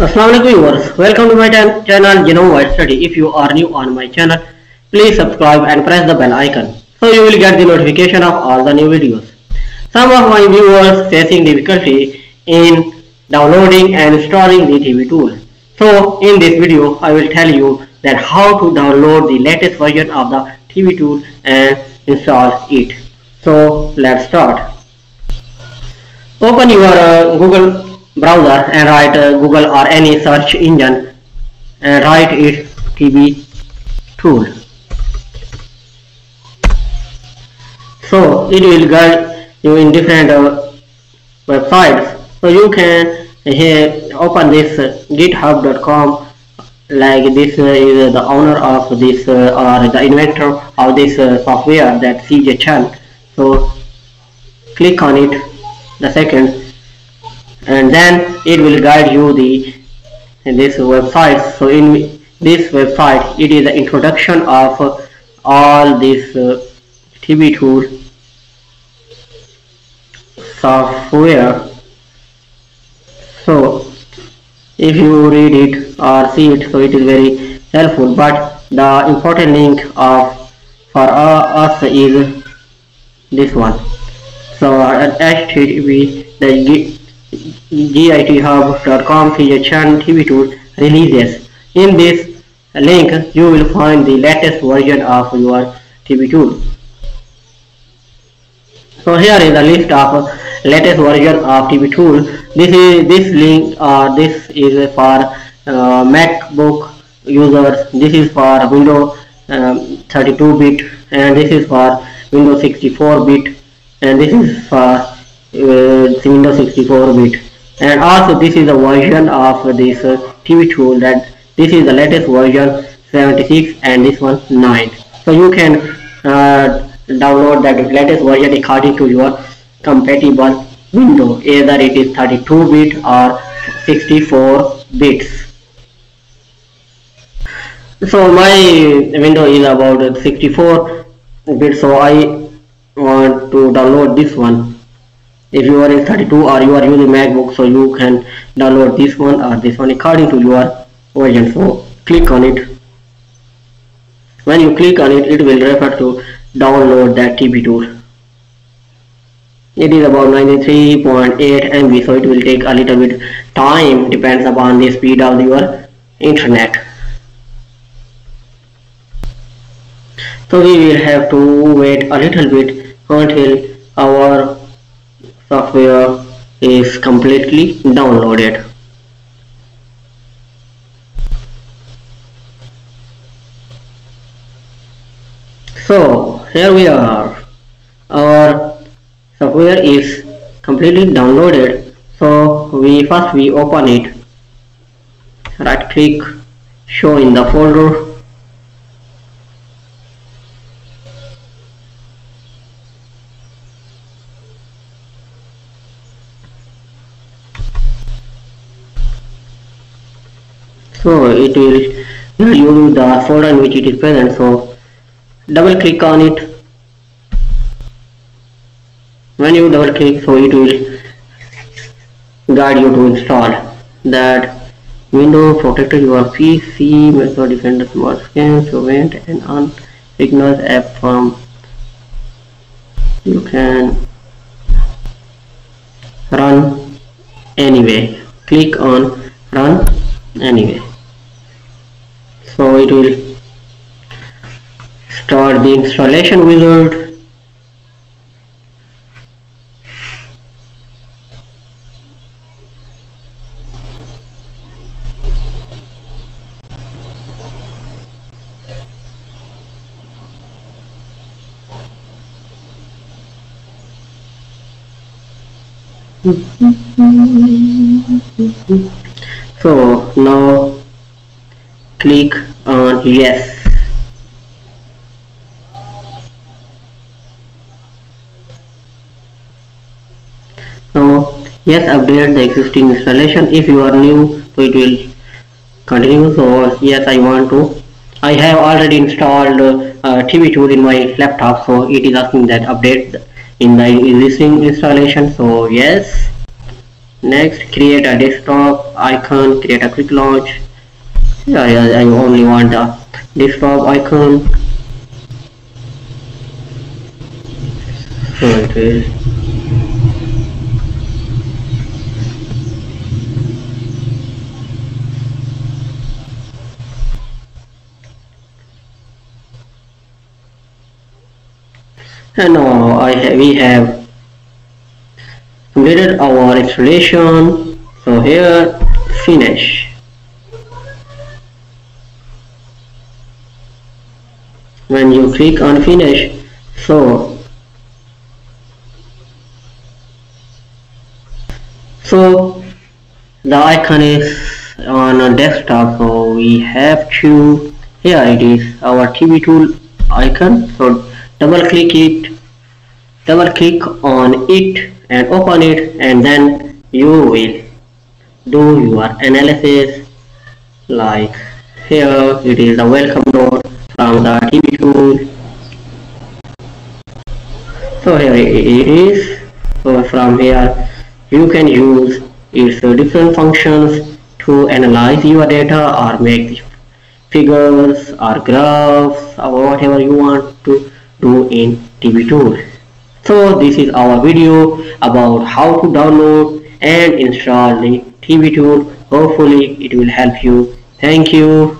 Assalamualaikum viewers, welcome to my channel Genome Wide Study. If you are new on my channel, please subscribe and press the bell icon so you will get the notification of all the new videos. Some of my viewers facing difficulty in downloading and installing the TBtool. So in this video, I will tell you that how to download the latest version of the TBtool and install it. So let's start. Open your uh, Google browser and write uh, Google or any search engine and write it TV tool. So it will guide you in different uh, websites. So you can here open this uh, github.com like this uh, is the owner of this uh, or the inventor of this uh, software that CJ Chen. So click on it the second and then it will guide you the this website so in this website it is the introduction of all this uh, TBtool software. So if you read it or see it so it is very helpful. But the important link of for us is this one. So at http the github.com CHN TBtool releases. In this link, you will find the latest version of your TBtool. So here is a list of latest version of TBtool. This is this link or uh, this is for uh, MacBook users. This is for Windows 32-bit um, and this is for Windows 64-bit and this is for uh, Windows 64 bit. And also this is a version of this uh, TBtool that this is the latest version 76 and this one 9 so you can uh, download that latest version according to your compatible window. Either it is 32 bit or 64 bits. So my window is about 64 bit so I want to download this one if you are in 32 or you are using macbook so you can download this one or this one according to your version. So click on it. When you click on it it will refer to download that TBtool. It is about 93.8 MB so it will take a little bit time depends upon the speed of your internet. So we will have to wait a little bit until our software is completely downloaded. So here we are. Our software is completely downloaded. So we first we open it. Right click show in the folder so it will you the folder in which it is present. So double click on it. When you double click so it will guide you to install that window protected your PC method defender small scans prevent and unrecognized app from you can run anyway. Click on run anyway it. Will start the installation wizard. So now click on yes. Now yes update the existing installation. If you are new so it will continue. So yes I want to. I have already installed uh, TBtool in my laptop so it is asking that update in the existing installation. So yes. Next create a desktop icon create a quick launch yeah, yeah I only want a desktop icon. So it is and now I we have completed our installation so here finish when you click on finish. So so the icon is on a desktop so we have to here it is our TBtool icon. So double click it double click on it and open it and then you will do your analysis. Like here it is a welcome note from the TBtool so here it is so from here you can use its different functions to analyze your data or make figures or graphs or whatever you want to do in TBtool. So this is our video about how to download and install the TBtool. Hopefully it will help you. Thank you.